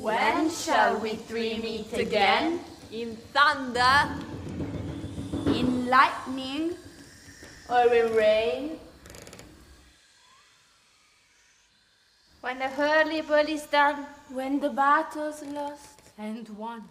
When shall we three meet again? In thunder, In lightning or in rain? When the hurly-burly's done, When the battle's lost and won?